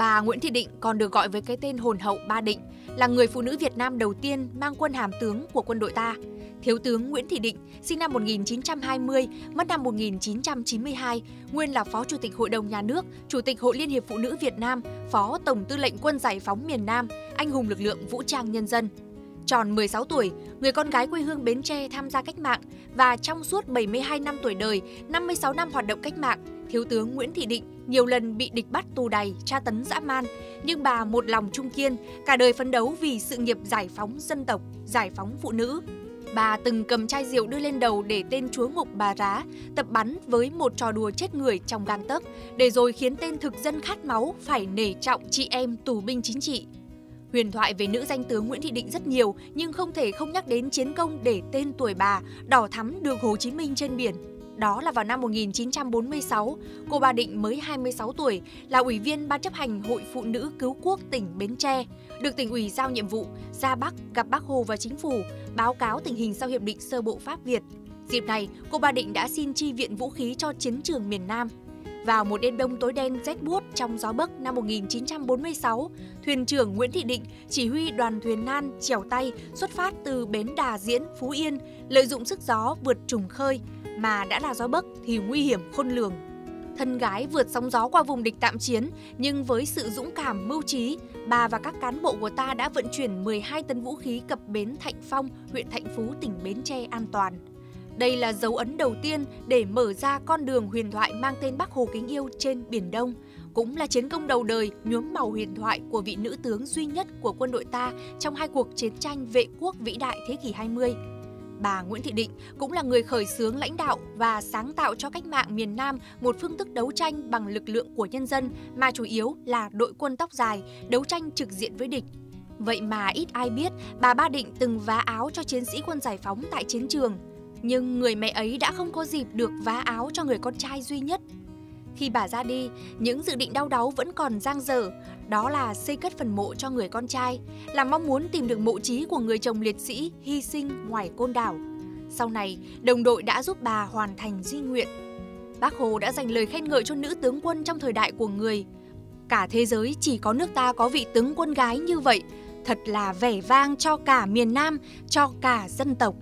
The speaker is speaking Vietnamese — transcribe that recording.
Bà Nguyễn Thị Định còn được gọi với cái tên hồn hậu Ba Định, là người phụ nữ Việt Nam đầu tiên mang quân hàm tướng của quân đội ta. Thiếu tướng Nguyễn Thị Định, sinh năm 1920, mất năm 1992, nguyên là Phó Chủ tịch Hội đồng Nhà nước, Chủ tịch Hội Liên hiệp Phụ nữ Việt Nam, Phó Tổng tư lệnh Quân giải phóng miền Nam, anh hùng lực lượng vũ trang nhân dân. Tròn 16 tuổi, người con gái quê hương Bến Tre tham gia cách mạng và trong suốt 72 năm tuổi đời, 56 năm hoạt động cách mạng, Thiếu tướng Nguyễn Thị Định nhiều lần bị địch bắt tù đày, tra tấn dã man, nhưng bà một lòng trung kiên, cả đời phấn đấu vì sự nghiệp giải phóng dân tộc, giải phóng phụ nữ. Bà từng cầm chai rượu đưa lên đầu để tên chúa ngục bà rá, tập bắn với một trò đùa chết người trong gang tấc, để rồi khiến tên thực dân khát máu phải nể trọng chị em tù binh chính trị. Huyền thoại về nữ danh tướng Nguyễn Thị Định rất nhiều, nhưng không thể không nhắc đến chiến công để tên tuổi bà đỏ thắm đường Hồ Chí Minh trên biển. Đó là vào năm 1946, cô Bà Định mới 26 tuổi, là ủy viên Ban chấp hành Hội Phụ nữ Cứu Quốc tỉnh Bến Tre, được tỉnh ủy giao nhiệm vụ ra Bắc gặp Bác Hồ và chính phủ, báo cáo tình hình sau hiệp định sơ bộ Pháp Việt. Dịp này, cô Bà Định đã xin chi viện vũ khí cho chiến trường miền Nam. Vào một đêm đông tối đen rét buốt trong gió bấc năm 1946, thuyền trưởng Nguyễn Thị Định chỉ huy đoàn thuyền nan chèo tay xuất phát từ bến Đà Diễn, Phú Yên, lợi dụng sức gió vượt trùng khơi, mà đã là gió bấc thì nguy hiểm khôn lường. Thân gái vượt sóng gió qua vùng địch tạm chiến, nhưng với sự dũng cảm mưu trí, bà và các cán bộ của ta đã vận chuyển 12 tấn vũ khí cập bến Thạnh Phong, huyện Thạnh Phú, tỉnh Bến Tre an toàn. Đây là dấu ấn đầu tiên để mở ra con đường huyền thoại mang tên Bắc Hồ Kính Yêu trên Biển Đông, cũng là chiến công đầu đời nhuốm màu huyền thoại của vị nữ tướng duy nhất của quân đội ta trong hai cuộc chiến tranh vệ quốc vĩ đại thế kỷ 20 bà Nguyễn Thị Định cũng là người khởi xướng lãnh đạo và sáng tạo cho cách mạng miền Nam một phương thức đấu tranh bằng lực lượng của nhân dân mà chủ yếu là đội quân tóc dài, đấu tranh trực diện với địch. Vậy mà ít ai biết bà Ba Định từng vá áo cho chiến sĩ quân giải phóng tại chiến trường. Nhưng người mẹ ấy đã không có dịp được vá áo cho người con trai duy nhất khi bà ra đi, những dự định đau đáu vẫn còn dang dở, đó là xây cất phần mộ cho người con trai, là mong muốn tìm được mộ trí của người chồng liệt sĩ hy sinh ngoài côn đảo. Sau này, đồng đội đã giúp bà hoàn thành di nguyện. Bác Hồ đã dành lời khen ngợi cho nữ tướng quân trong thời đại của người. Cả thế giới chỉ có nước ta có vị tướng quân gái như vậy, thật là vẻ vang cho cả miền Nam, cho cả dân tộc.